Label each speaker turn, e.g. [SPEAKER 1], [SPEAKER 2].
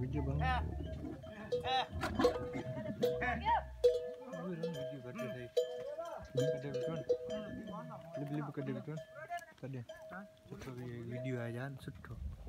[SPEAKER 1] video bang. Eh, eh, eh. video kata hmm. saya. Kata hmm. Tadi. Video aja, sudah.